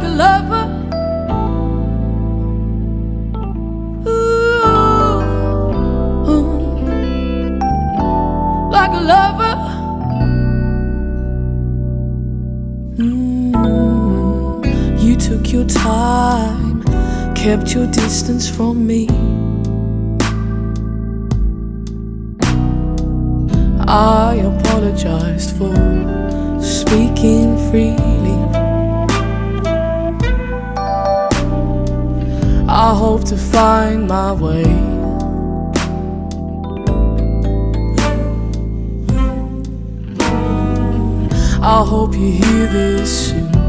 like a lover Ooh, ooh. Like a lover. Mm, you took your time Kept your distance from me I apologized for speaking freely I hope to find my way. I hope you hear this soon.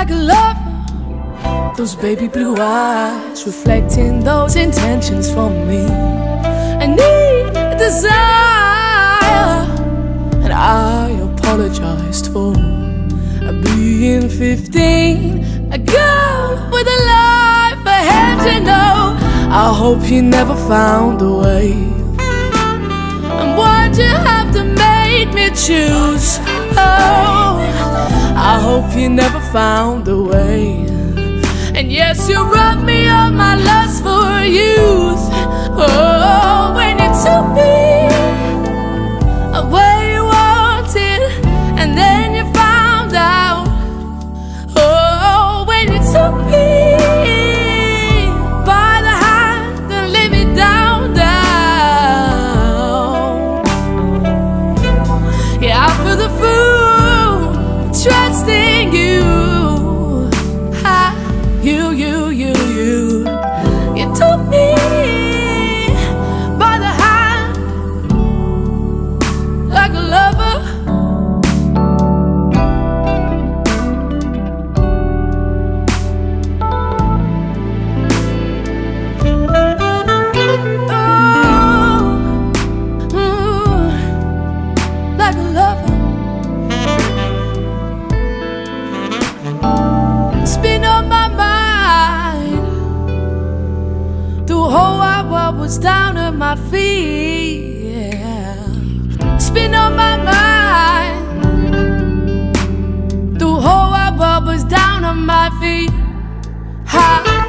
like a lover. Those baby blue eyes reflecting those intentions from me. I need a desire, and I apologized for being 15. A girl with a life ahead, you know. I hope you never found a way. And why'd you have to make me choose? Oh. I hope you never found a way. And yes, you robbed me of my lust for you. was down on my feet. spin on my mind. The whole world was down on my feet. ha.